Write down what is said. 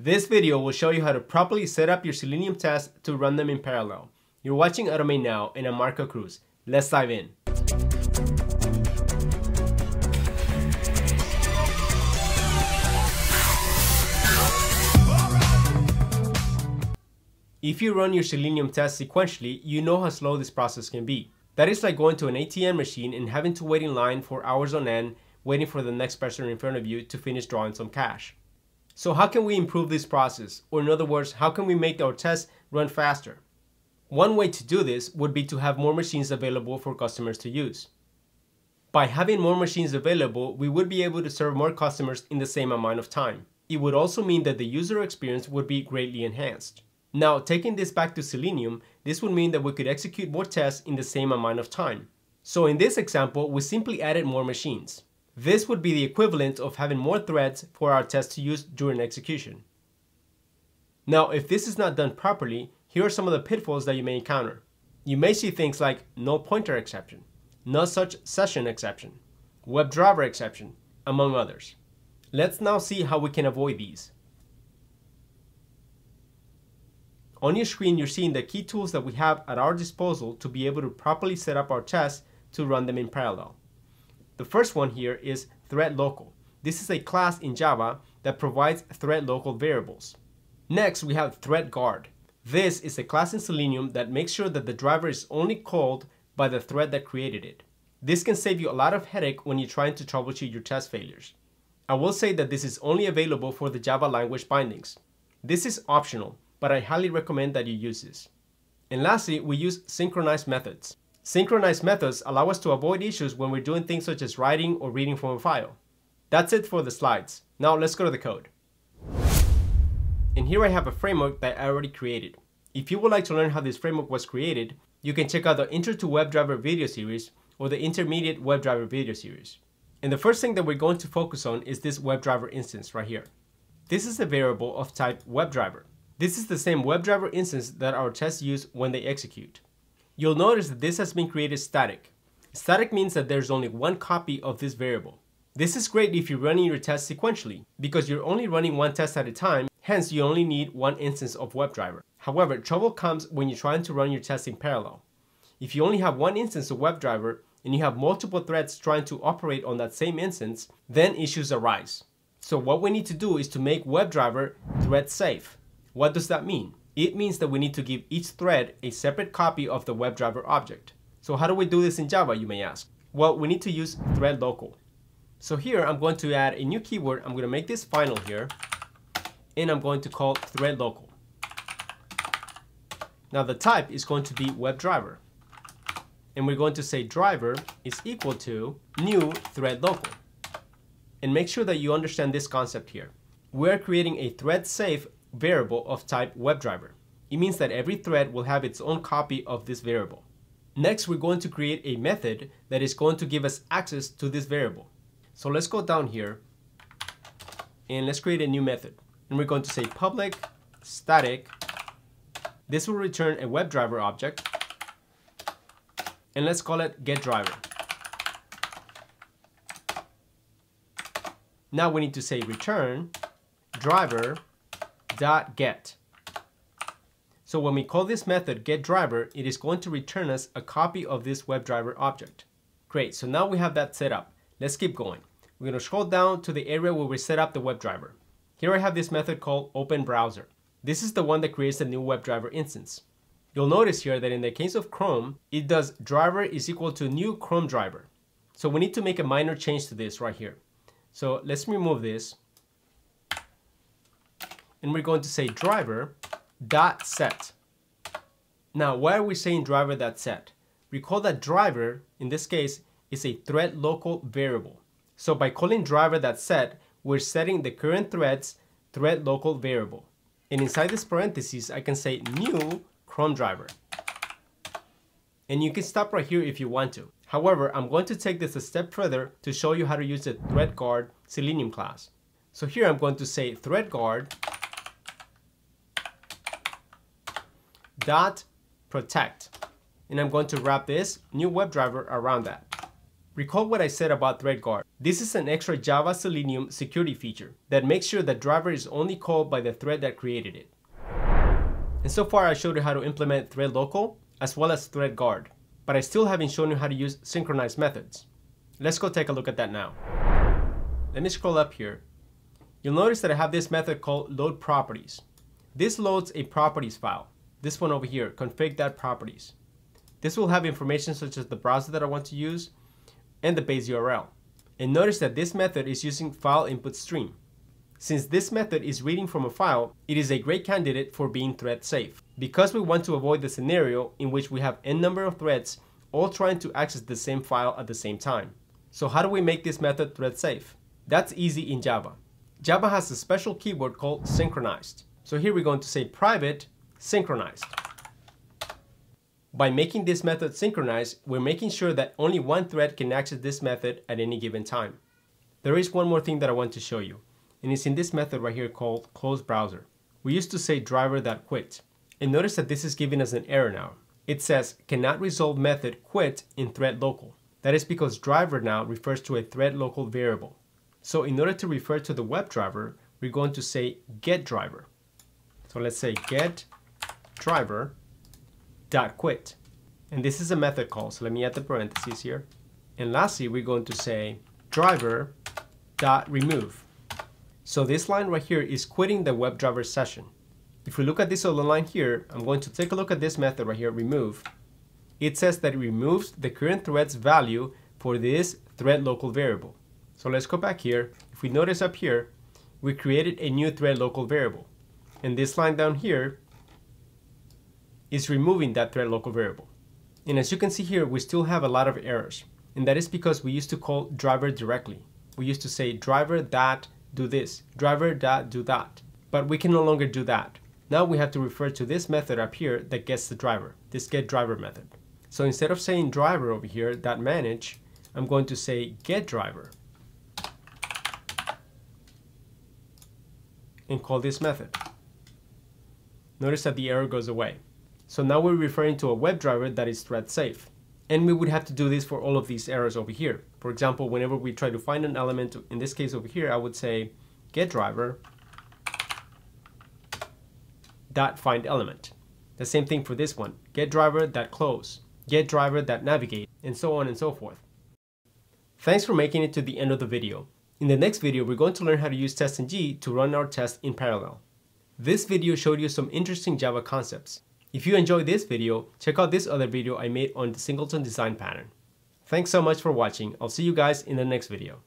This video will show you how to properly set up your Selenium tests to run them in parallel. You're watching Automate Now and I'm Marco Cruz. Let's dive in. If you run your Selenium tests sequentially, you know how slow this process can be. That is like going to an ATM machine and having to wait in line for hours on end, waiting for the next person in front of you to finish drawing some cash. So how can we improve this process? Or in other words, how can we make our tests run faster? One way to do this would be to have more machines available for customers to use. By having more machines available, we would be able to serve more customers in the same amount of time. It would also mean that the user experience would be greatly enhanced. Now, taking this back to Selenium, this would mean that we could execute more tests in the same amount of time. So in this example, we simply added more machines. This would be the equivalent of having more threads for our test to use during execution. Now, if this is not done properly, here are some of the pitfalls that you may encounter. You may see things like null pointer exception, no such session exception, WebDriver exception, among others. Let's now see how we can avoid these. On your screen, you're seeing the key tools that we have at our disposal to be able to properly set up our tests to run them in parallel. The first one here is thread local. This is a class in Java that provides thread local variables. Next, we have thread guard. This is a class in Selenium that makes sure that the driver is only called by the thread that created it. This can save you a lot of headache when you're trying to troubleshoot your test failures. I will say that this is only available for the Java language bindings. This is optional, but I highly recommend that you use this. And lastly, we use synchronized methods. Synchronized methods allow us to avoid issues when we're doing things such as writing or reading from a file. That's it for the slides. Now let's go to the code. And here I have a framework that I already created. If you would like to learn how this framework was created, you can check out the Intro to WebDriver video series or the Intermediate WebDriver video series. And the first thing that we're going to focus on is this WebDriver instance right here. This is a variable of type WebDriver. This is the same WebDriver instance that our tests use when they execute. You'll notice that this has been created static. Static means that there's only one copy of this variable. This is great if you're running your tests sequentially, because you're only running one test at a time, hence you only need one instance of WebDriver. However, trouble comes when you're trying to run your tests in parallel. If you only have one instance of WebDriver, and you have multiple threads trying to operate on that same instance, then issues arise. So what we need to do is to make WebDriver thread safe. What does that mean? It means that we need to give each thread a separate copy of the WebDriver object. So how do we do this in Java, you may ask? Well, we need to use thread local. So here I'm going to add a new keyword. I'm going to make this final here, and I'm going to call thread local. Now the type is going to be WebDriver. And we're going to say driver is equal to new thread local. And make sure that you understand this concept here. We're creating a thread safe variable of type WebDriver. It means that every thread will have its own copy of this variable. Next, we're going to create a method that is going to give us access to this variable. So let's go down here and let's create a new method. And we're going to say public static. This will return a WebDriver object. And let's call it getDriver. Now we need to say return driver dot get. So when we call this method getDriver, it is going to return us a copy of this WebDriver object. Great, so now we have that set up. Let's keep going. We're going to scroll down to the area where we set up the WebDriver. Here I have this method called openBrowser. This is the one that creates the new WebDriver instance. You'll notice here that in the case of Chrome, it does driver is equal to new Chrome driver. So we need to make a minor change to this right here. So let's remove this and we're going to say driver dot set. Now, why are we saying driver dot set? Recall that driver, in this case, is a thread local variable. So by calling driver dot set, we're setting the current thread's thread local variable. And inside this parentheses, I can say new Chrome driver. And you can stop right here if you want to. However, I'm going to take this a step further to show you how to use the thread guard Selenium class. So here I'm going to say thread dot protect. And I'm going to wrap this new WebDriver around that. Recall what I said about ThreadGuard. This is an extra Java Selenium security feature that makes sure that driver is only called by the thread that created it. And so far I showed you how to implement thread local as well as ThreadGuard, but I still haven't shown you how to use synchronized methods. Let's go take a look at that now. Let me scroll up here. You'll notice that I have this method called load properties. This loads a properties file. This one over here, config dot properties. This will have information such as the browser that I want to use, and the base URL. And notice that this method is using file input stream. Since this method is reading from a file, it is a great candidate for being thread safe. Because we want to avoid the scenario in which we have n number of threads all trying to access the same file at the same time. So how do we make this method thread safe? That's easy in Java. Java has a special keyword called synchronized. So here we're going to say private synchronized. By making this method synchronized, we're making sure that only one thread can access this method at any given time. There is one more thing that I want to show you, and it's in this method right here called close browser. We used to say driver.quit, and notice that this is giving us an error now. It says cannot resolve method quit in thread local. That is because driver now refers to a thread local variable. So in order to refer to the web driver, we're going to say get driver. So let's say get driver dot quit. And this is a method call, so let me add the parentheses here. And lastly, we're going to say driver dot remove. So this line right here is quitting the WebDriver session. If we look at this other line here, I'm going to take a look at this method right here, remove. It says that it removes the current thread's value for this thread local variable. So let's go back here. If we notice up here, we created a new thread local variable. And this line down here is removing that thread local variable. And as you can see here, we still have a lot of errors. And that is because we used to call driver directly. We used to say driver that do this, driver that do that. But we can no longer do that. Now we have to refer to this method up here that gets the driver, this get driver method. So instead of saying driver over here, that manage, I'm going to say get driver. And call this method. Notice that the error goes away. So now we're referring to a WebDriver that is thread safe. And we would have to do this for all of these errors over here. For example, whenever we try to find an element, in this case over here, I would say get driver dot find element. The same thing for this one, get driver dot close, get driver dot navigate, and so on and so forth. Thanks for making it to the end of the video. In the next video, we're going to learn how to use TestNG to run our test in parallel. This video showed you some interesting Java concepts. If you enjoyed this video, check out this other video I made on the singleton design pattern. Thanks so much for watching. I'll see you guys in the next video.